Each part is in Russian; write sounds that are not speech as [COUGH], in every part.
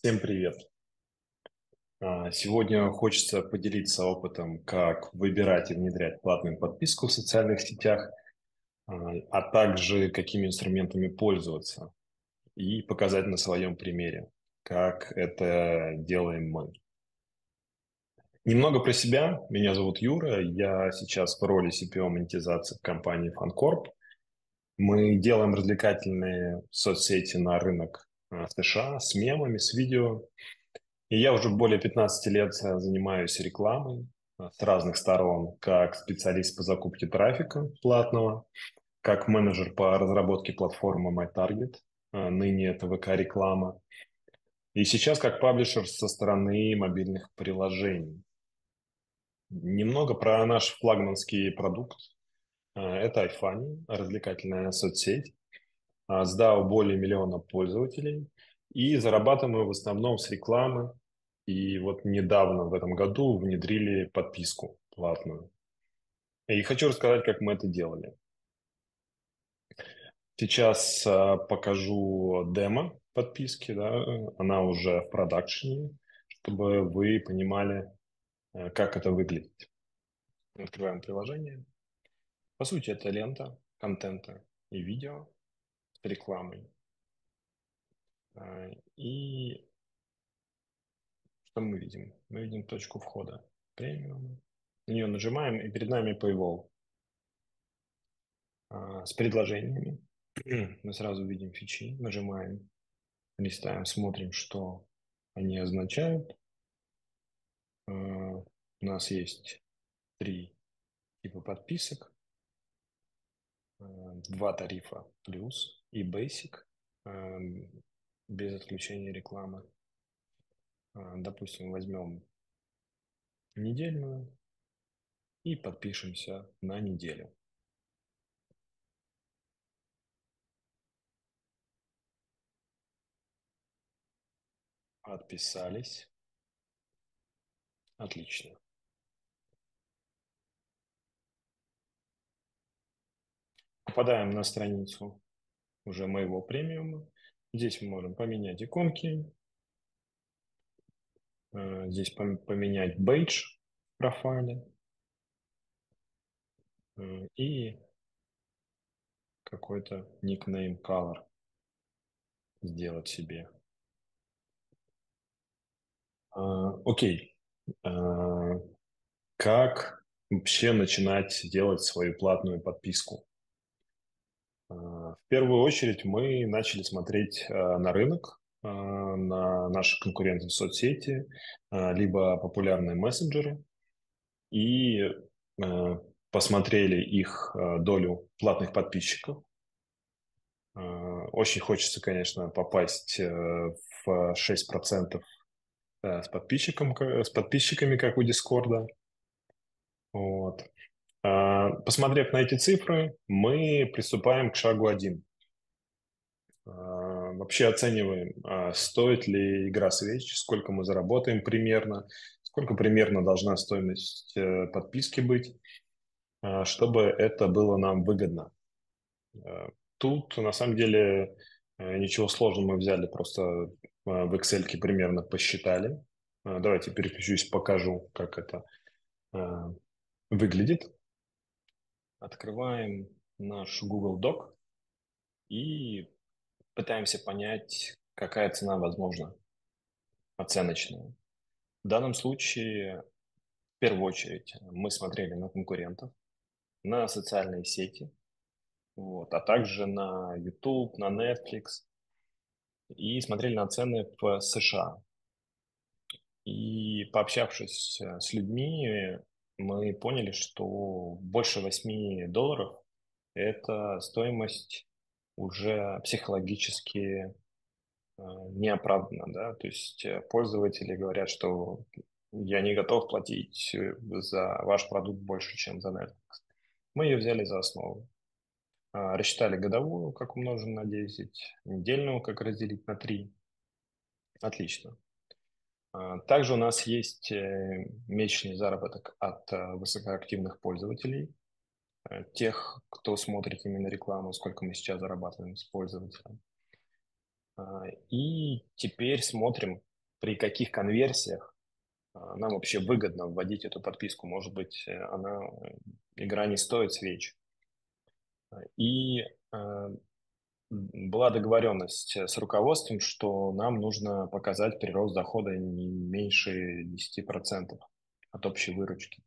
Всем привет! А, Сегодня хочется поделиться опытом, как выбирать и внедрять платную подписку в социальных сетях, а а также какими инструментами пользоваться и показать на своем примере, как это делаем мы. Немного про себя. Меня зовут Юра. Я сейчас в роли CPO монетизации в компании FunCorp. Мы делаем развлекательные соцсети на рынок а, США с мемами, с видео. И я уже более 15 лет э, занимаюсь рекламой а, с разных сторон, как специалист по закупке трафика платного, как менеджер по разработке платформы MyTarget, ныне это ВК-реклама, и сейчас как паблишер со стороны мобильных приложений. Немного про наш флагманский продукт. Это iFunny, развлекательная соцсеть с DAO более миллиона пользователей. И зарабатываем мы в основном с рекламы. И вот недавно, в этом году, внедрили подписку платную. И хочу рассказать, как мы это делали. Сейчас а, покажу демо подписки, да, она уже в продакшене, чтобы вы понимали, э, как это выглядит. Открываем приложение. По сути, это лента контента и видео рекламой. А, и что мы видим? Мы видим точку входа премиум. На нее нажимаем, и перед нами Paywall а, с предложениями. [CLEARS THROAT] Мы сразу видим фичи, нажимаем, листаем, смотрим, что они означают. А, у нас есть три типа подписок, два тарифа плюс и basic без отключения рекламы. А, допустим, возьмем недельную и подпишемся на неделю. Отписались. Отлично. Попадаем на страницу уже моего премиума. Здесь мы можем поменять иконки. Э, здесь поменять бейдж в. Э, и какой-то никнейм color сделать себе. А, окей. А, как вообще начинать делать свою платную подписку? А, в первую очередь мы начали смотреть на рынок, на наши в соцсети, либо популярные мессенджеры, и посмотрели их долю платных подписчиков. Очень хочется, конечно, попасть в 6% с, подписчиком, с подписчиками, как у Дискорда. Вот. Посмотрев на эти цифры, мы приступаем к шагу один. Вообще оцениваем, стоит ли игра свеч, сколько мы заработаем примерно, сколько примерно должна стоимость э, подписки быть, чтобы это было нам выгодно. Тут, на самом деле, э, ничего сложного мы взяли, просто в Excel примерно посчитали. Давайте переключусь, покажу, как это выглядит. Открываем наш Google Doc и пытаемся понять, какая цена возможна, оценочная. В данном случае, в первую очередь, мы смотрели на конкурентов, на социальные сети, вот, а также на YouTube, на Netflix, и смотрели на цены в США. И пообщавшись с людьми, мы поняли, что больше 8 долларов – это стоимость уже психологически э, неоправданно, да, то есть э, пользователи говорят, что я не готов платить э, за ваш продукт больше, чем за Netflix. Мы ее взяли за основу. А, рассчитали годовую, как умножить на 10, недельную, как разделить на 3. Отлично. А, также у нас есть э, месячный заработок от э, высокоактивных пользователей, э, тех, кто смотрит именно рекламу, сколько мы сейчас зарабатываем с пользователем. А, и теперь смотрим, при каких конверсиях нам вообще выгодно вводить эту подписку. Может быть, она, игра не стоит свеч. И была договоренность с руководством, что нам нужно показать прирост дохода не меньше 10% от общей выручки.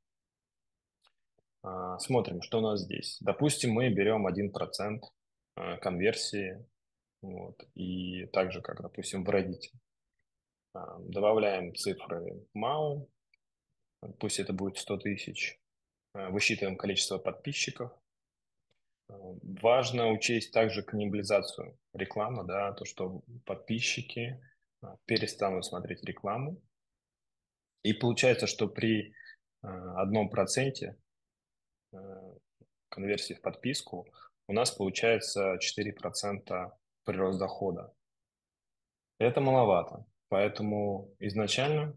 А, смотрим, что у нас здесь. Допустим, мы берем 1% а, конверсии, вот, и так же, как, допустим, в Reddit. А, добавляем цифры MAU, пусть это будет 100 тысяч. Высчитываем количество подписчиков. Важно учесть также каннибализацию рекламы, да, то, что подписчики перестанут смотреть рекламу. И получается, что при одном проценте Э, конверсии в подписку, у нас получается 4% прирост дохода. Это маловато, поэтому изначально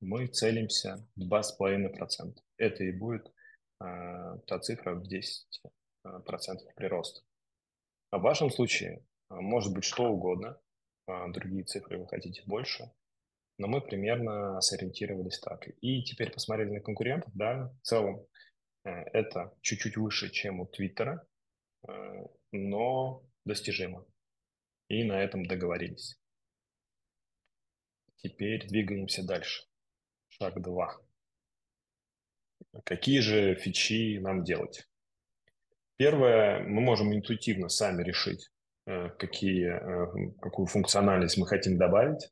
мы целимся 2,5%. Это и будет та цифра в 10% э, прироста. А в вашем случае э, может быть что угодно, э, другие цифры вы хотите больше, но мы примерно сориентировались так. И теперь посмотрели на конкурентов, да, в целом это чуть-чуть выше, чем у Твиттера, но достижимо. И на этом договорились. Теперь двигаемся дальше. Шаг 2. Какие же фичи нам делать? Первое, мы можем интуитивно сами решить, э, какие, какую функциональность мы хотим добавить,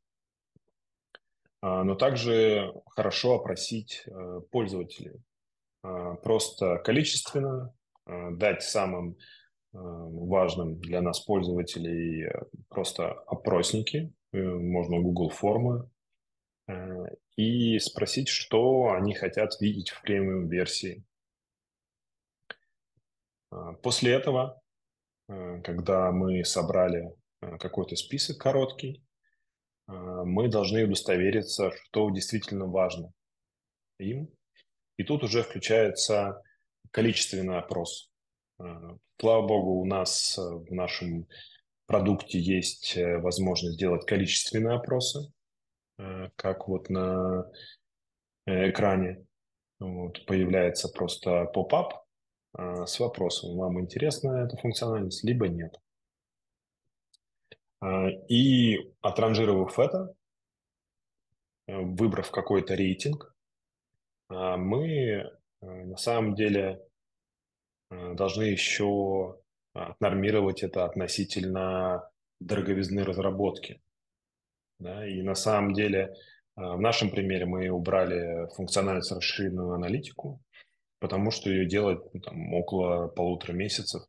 а, но также хорошо опросить пользователей, а, просто количественно, дать самым важным для нас пользователей э, просто опросники, э, можно Google формы, э, и спросить, что они хотят видеть в премиум версии. После этого, когда мы собрали какой-то список короткий, мы должны удостовериться, что действительно важно им, и тут уже включается количественный опрос. Э, слава богу, у нас э, в нашем продукте есть э, возможность делать количественные опросы, как вот на экране вот, появляется просто поп-ап с вопросом, вам интересна эта функциональность, либо нет. И отранжировав это, выбрав какой-то рейтинг, мы э, на самом деле э, должны еще нормировать это относительно дороговизны разработки. Да? И на самом деле э, в нашем примере мы убрали функциональность расширенную аналитику, потому что ее делать ну, там, около полутора месяцев,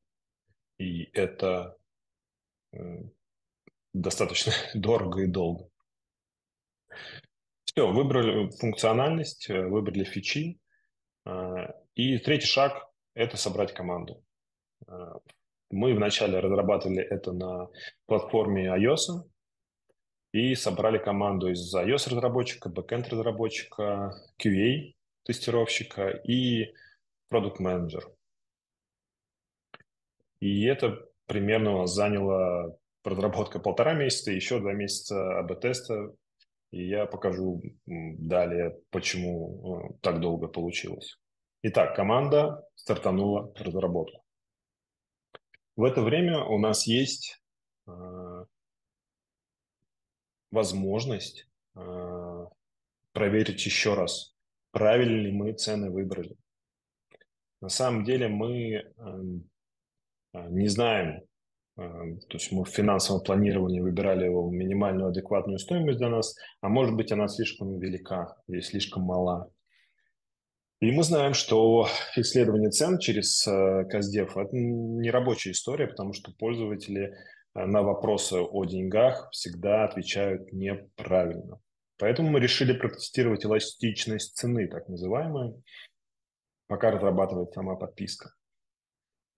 и это достаточно [LAUGHS] дорого и долго. Все, выбрали функциональность, э, выбрали фичи. Э, и третий шаг – это собрать команду. Э, мы вначале разрабатывали это на платформе iOS и собрали команду из iOS-разработчика, backend-разработчика, QA-тестировщика и продукт-менеджер. И это примерно у нас заняло разработка полтора месяца, еще два месяца АБ-теста и я покажу далее, почему э, так долго получилось. Итак, команда стартанула разработку. В это время у нас есть э, возможность э, проверить еще раз, правильно ли мы цены выбрали. На самом деле мы не знаем, Эм, то есть мы в финансовом планировании выбирали его минимальную адекватную стоимость для нас, а может быть она слишком велика или слишком мала. И мы знаем, что исследование цен через э, Каздев – это не рабочая история, потому что пользователи э, на вопросы о деньгах всегда отвечают неправильно. Поэтому мы решили протестировать эластичность цены, так называемую, пока разрабатывается сама подписка.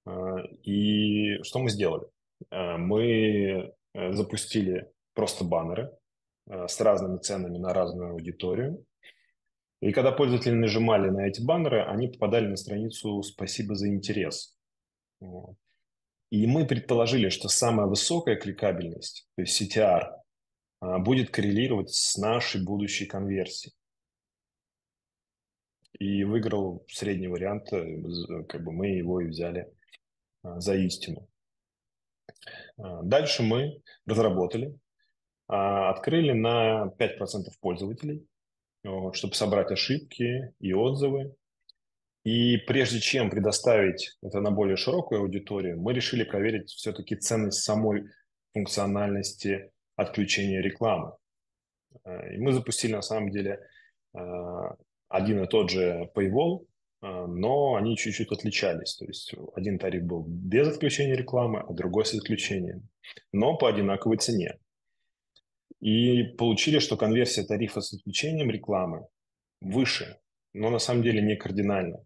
Э, и что мы сделали? Э, мы э, запустили просто баннеры э, с разными ценами на разную аудиторию. И когда пользователи нажимали на эти баннеры, они попадали на страницу «Спасибо за интерес». И мы предположили, что самая высокая кликабельность, то есть CTR, будет коррелировать с нашей будущей конверсией. И выиграл средний вариант, как бы мы его и взяли за истину. Дальше мы разработали, открыли на 5% пользователей, чтобы собрать ошибки и отзывы, и прежде чем предоставить это на более широкую аудиторию, мы решили проверить все-таки ценность самой функциональности отключения рекламы. Э, и мы запустили на самом деле э, один и тот же Paywall, э, но они чуть-чуть отличались. То есть один тариф был без отключения рекламы, а другой с отключением, но по одинаковой цене. И получили, что конверсия тарифа с отключением рекламы выше, но на самом деле не кардинально.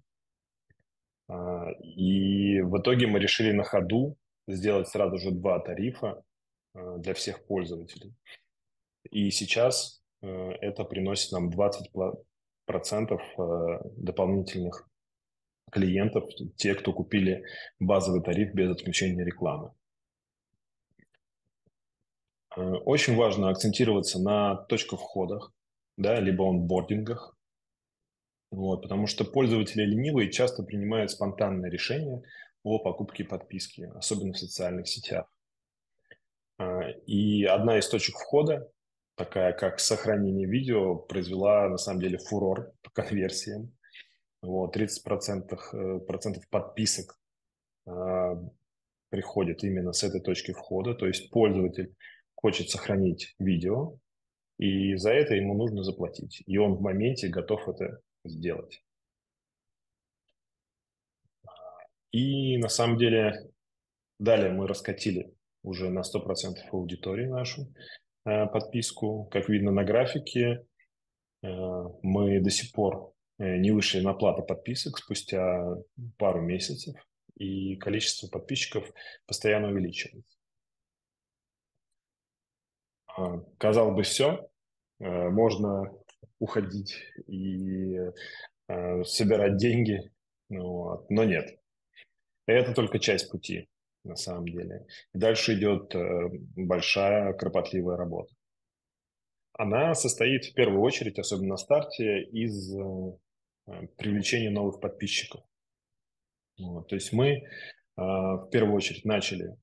И в итоге мы решили на ходу сделать сразу же два тарифа для всех пользователей. И сейчас э, это приносит нам 20% э, дополнительных клиентов, те, кто купили базовый тариф без отключения рекламы. Э, очень важно акцентироваться на точках входах, да, либо онбордингах, вот, потому что пользователи ленивые часто принимают спонтанное решение о покупке подписки, особенно в социальных сетях. А, и одна из точек входа, такая как сохранение видео, произвела на самом деле фурор по [LAUGHS] конверсиям. Вот, 30% э, процентов подписок а, приходит именно с этой точки входа. То есть пользователь хочет сохранить видео, и за это ему нужно заплатить. И он в моменте готов это сделать. И на самом деле далее мы раскатили уже на 100% аудитории нашу э, подписку. Как видно на графике, э, мы до сих пор э, не вышли на плату подписок спустя пару месяцев, и количество подписчиков постоянно увеличивается. А, казалось бы, все. Можно уходить и собирать деньги, ну но нет. Это только часть пути, на самом деле. дальше идет э, большая, кропотливая работа. Она состоит в первую очередь, особенно на старте, из э, привлечения новых подписчиков. Вот. То есть мы э, в первую очередь начали э,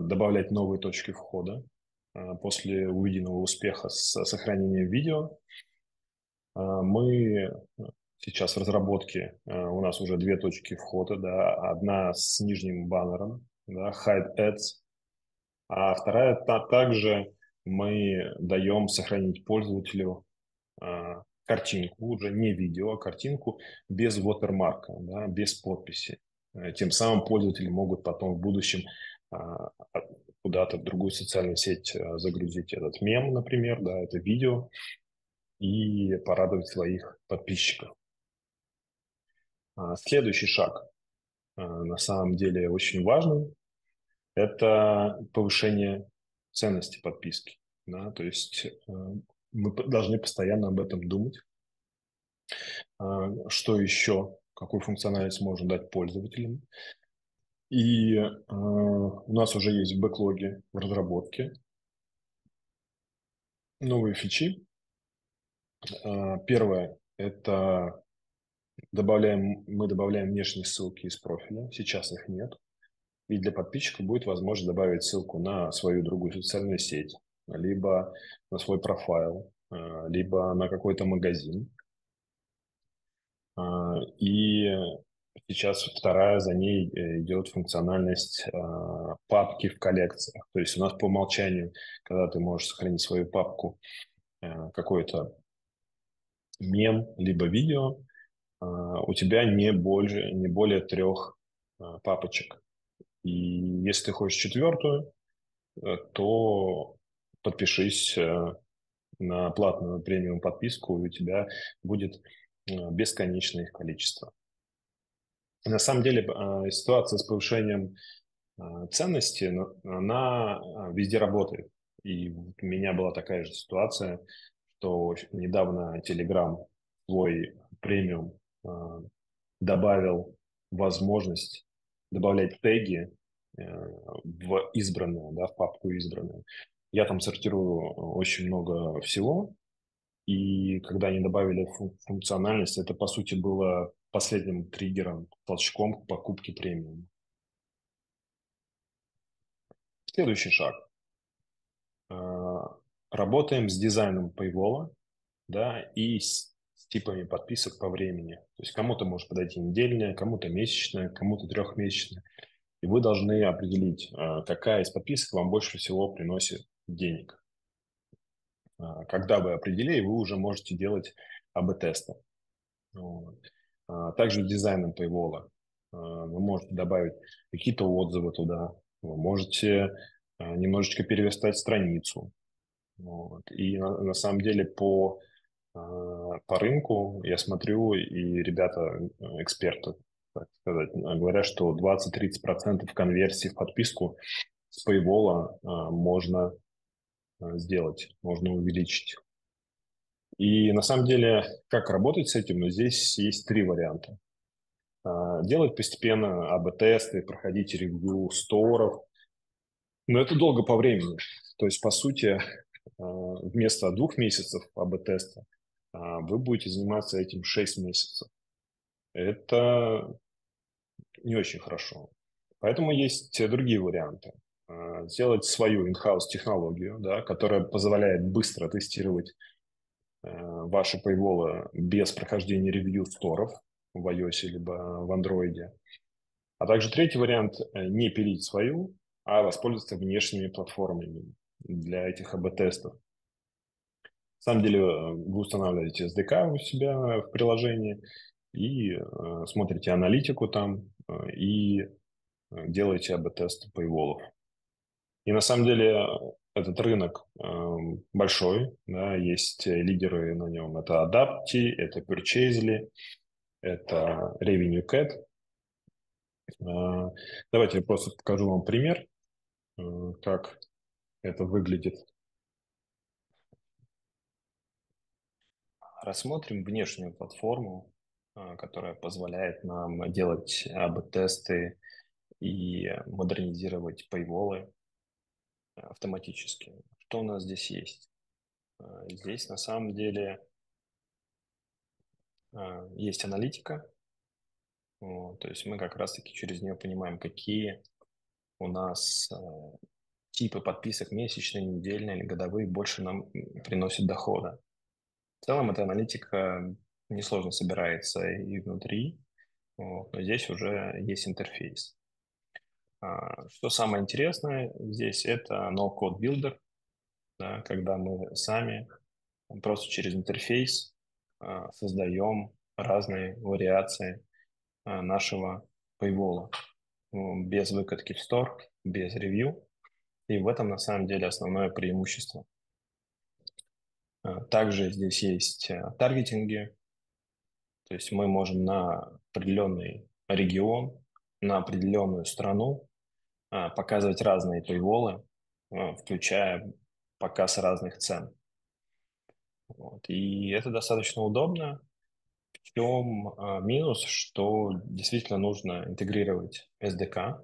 добавлять новые точки входа э, после увиденного успеха с сохранением видео. А, мы сейчас в разработке, а, у нас уже две точки входа, да, одна с нижним баннером, да, Hide Ads, а вторая та, также мы даем сохранить пользователю а, картинку, уже не видео, а картинку без watermark, да, без подписи. Э, тем самым пользователи могут потом в будущем куда-то в другую социальную сеть загрузить этот мем, например, да, это видео, и порадовать своих подписчиков. А, следующий шаг, а, на самом деле очень важный, это повышение ценности подписки. Да? То есть э, мы должны постоянно об этом думать. А, что еще, какую функциональность можно дать пользователям. И у нас уже есть бэклоги в разработке, новые фичи, а, первое – это добавляем, мы добавляем внешние ссылки из профиля. Сейчас их нет. И для подписчика будет возможность добавить ссылку на свою другую социальную сеть, либо на свой профайл, а, либо на какой-то магазин. А, и сейчас вторая за ней э, идет функциональность папки в коллекциях. То есть у нас по умолчанию, когда ты можешь сохранить свою папку какой-то мем, либо видео, у тебя не больше, не более трех папочек. И если ты хочешь четвертую, э, то подпишись э, на платную премиум подписку, и у тебя будет э, бесконечное их количество. На самом деле ситуация с повышением ценности, она везде работает. И у меня была такая же ситуация что недавно Telegram свой премиум добавил возможность добавлять теги в избранную, да, в папку избранную. Я там сортирую очень много всего, и когда они добавили функциональность, это, по сути, было последним триггером, толчком к покупке премиум. Следующий шаг. А, работаем с дизайном Paywall, да, и с типами подписок по времени. То есть кому-то может подойти недельная, кому-то месячная, кому-то трехмесячная. И вы должны определить, а, какая из подписок вам больше всего приносит денег. А, когда вы определили, вы уже можете делать АБ-тесты. Вот. Также дизайном Paywall. Вы можете добавить какие-то отзывы туда, вы можете немножечко переверстать страницу, вот. И на, на самом деле по, а, по рынку я смотрю, и ребята, э, эксперты, так сказать, говорят, что 20-30% конверсии в подписку с Paywall а, можно а, сделать, можно увеличить. И на самом деле, как работать с этим? Ну, здесь есть три варианта. Делать постепенно АБ-тесты, проходить ревью сторов. Но это долго по времени. То есть, по сути, а, вместо двух месяцев АБ-теста а, вы будете заниматься этим 6 месяцев. Это не очень хорошо. Поэтому есть другие варианты. А, сделать свою in-house технологию, да, которая позволяет быстро тестировать ваши paywall без прохождения ревью сторов в iOS либо в Android. А также третий вариант – не пилить свою, а воспользоваться внешними платформами для этих АБ-тестов. На самом деле э, вы устанавливаете SDK у себя в приложении и э, смотрите аналитику там э, и э, делаете АБ-тесты Evolve. И на самом деле этот рынок э, большой, да, есть лидеры на нем. Это Adapti, это Purchasely, это Revenue Cat. Э, давайте я просто покажу вам пример, э, как это выглядит. Рассмотрим внешнюю платформу, которая позволяет нам делать АБ-тесты и модернизировать paywall автоматически. Что у нас здесь есть? А, здесь на самом деле а, есть аналитика, то есть мы как раз-таки через нее понимаем, какие у нас типы подписок месячные, недельные или годовые больше нам приносят дохода. В целом эта аналитика несложно собирается и внутри, вот, но здесь уже есть интерфейс. А, что самое интересное здесь, это no-code builder, да, когда мы сами просто через интерфейс а, создаем разные вариации а, нашего paywall без выкатки в store, без ревью. И в этом на самом деле основное преимущество. Также здесь есть таргетинги, то есть мы можем на определенный регион, на определенную страну а, показывать разные paywall, а, включая показ разных цен. Вот. И это достаточно удобно. В чем минус, что действительно нужно интегрировать SDK,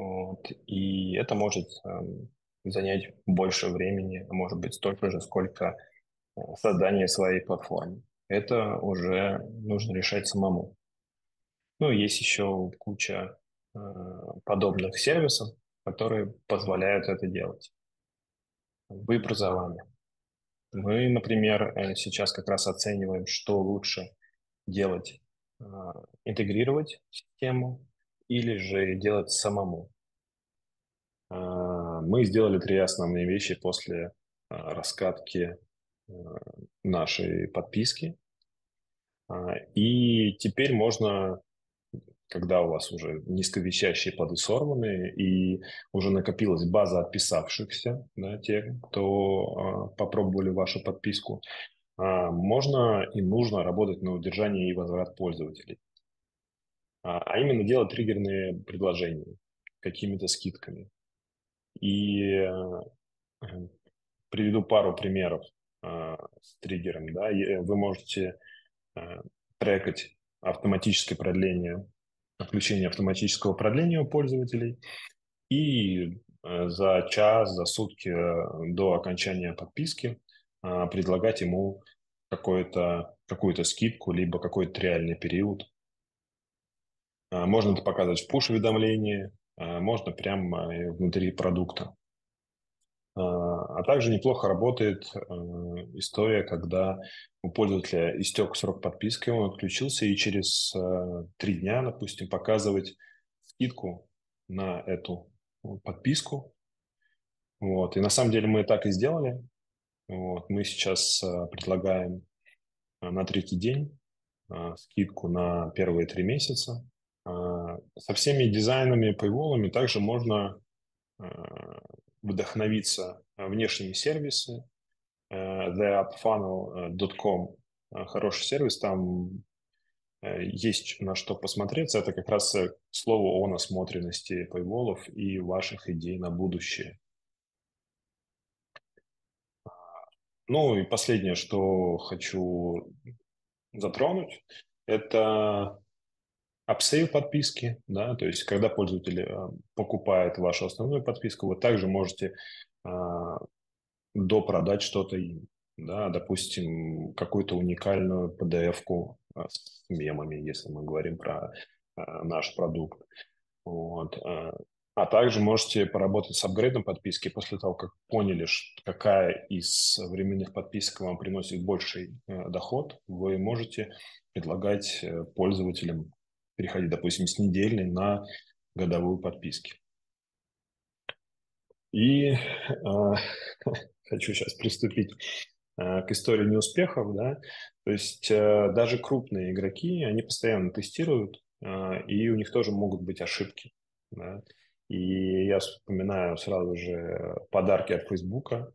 вот. И это может эм, занять больше времени, а может быть столько же, сколько э, создание своей платформы. Это уже нужно решать самому. Ну, есть еще куча э, подобных сервисов, которые позволяют это делать. Выбор за вами. Мы, например, э, сейчас как раз оцениваем, что лучше делать, э, интегрировать систему или же делать самому. А, мы сделали три основные вещи после а, раскатки нашей подписки. И теперь можно, когда у вас уже низковещащие плоды сорваны и уже накопилась база отписавшихся, да, те, кто попробовали вашу подписку, можно и нужно работать на удержание и возврат пользователей а именно делать триггерные предложения какими-то скидками. И э, приведу пару примеров э, с триггером. Да. Вы можете э, трекать автоматическое продление, отключение автоматического продления у пользователей и за час, за сутки до окончания подписки предлагать ему какую-то какую-то скидку, либо какой-то реальный период. Можно это показывать в push-уведомлении, можно прямо внутри продукта. А также неплохо работает история, когда у пользователя истек срок подписки, он отключился, и через три дня, допустим, показывать скидку на эту подписку. Вот. И на самом деле мы так и сделали. Вот. Мы сейчас предлагаем на третий день скидку на первые три месяца. Со всеми дизайнами, пейволами также можно вдохновиться внешними сервисами. TheUpFunnel.com хороший сервис, там есть на что посмотреться. Это как раз слово о насмотренности пейволов и ваших идей на будущее. Ну и последнее, что хочу затронуть, это upsell подписки, да, то есть когда пользователь э, покупает вашу основную подписку, вы также можете а, допродать что-то им, да, допустим, какую-то уникальную PDF-ку а, с мемами, если мы говорим про наш продукт. Вот. А, также можете поработать с апгрейдом подписки после того, как поняли, какая из временных подписок вам приносит больший э, доход, вы можете предлагать э, пользователям переходить, допустим, с недельной на годовую подписки. И э, [LAUGHS] хочу сейчас приступить э, к истории неуспехов, да, то есть э, даже крупные игроки, они постоянно тестируют, э, и у них тоже могут быть ошибки, да. И я вспоминаю сразу же подарки от Фейсбука,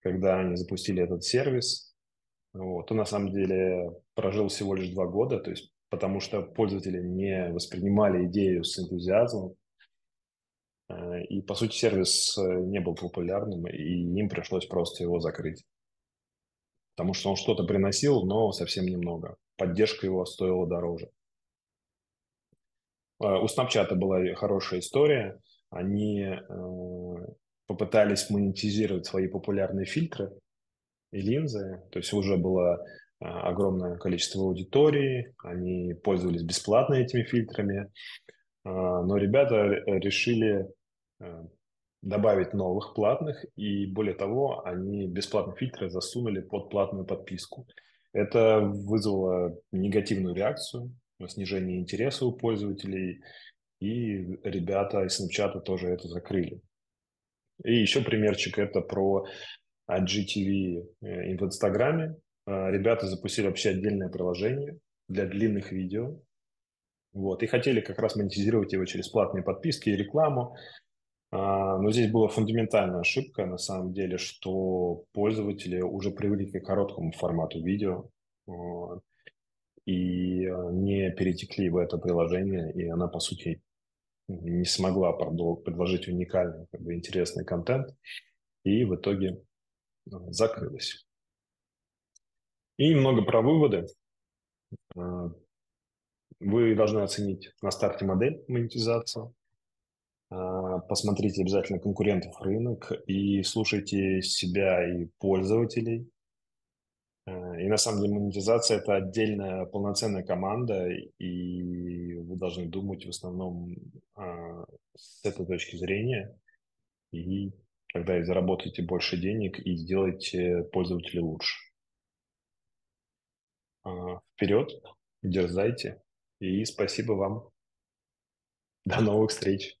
когда они запустили этот сервис. Вот. Он на самом деле прожил всего лишь два года, то есть потому что пользователи не воспринимали идею с энтузиазмом. Э, и, по сути, сервис э, не был популярным, и им пришлось просто его закрыть. Потому что он что-то приносил, но совсем немного. Поддержка его стоила дороже. Э, у Snapchat была хорошая история. Они попытались монетизировать свои популярные фильтры и линзы. То есть уже было огромное количество аудитории, они пользовались бесплатно этими фильтрами, а, но ребята решили а, добавить новых платных, и более того, они бесплатные фильтры засунули под платную подписку. Это вызвало негативную реакцию, снижение интереса у пользователей, и ребята из Snapchat тоже это закрыли. И еще примерчик это про IGTV э, в Инстаграме. А, ребята запустили вообще отдельное приложение для длинных видео. Вот, и хотели как раз монетизировать его через платные подписки и рекламу. А, но здесь была фундаментальная ошибка, на самом деле, что пользователи уже привыкли к короткому формату видео и не перетекли в это приложение, и она, по сути, не смогла предложить уникальный, как бы, интересный контент, и в итоге закрылась. И немного про выводы. А, вы должны оценить на старте модель монетизации. А, посмотрите обязательно конкурентов рынок и слушайте себя и пользователей. А, и на самом деле монетизация – это отдельная полноценная команда, и вы должны думать в основном с этой точки зрения. И когда заработаете больше денег и сделаете пользователя лучше. А, вперед, дерзайте и спасибо вам. До новых встреч.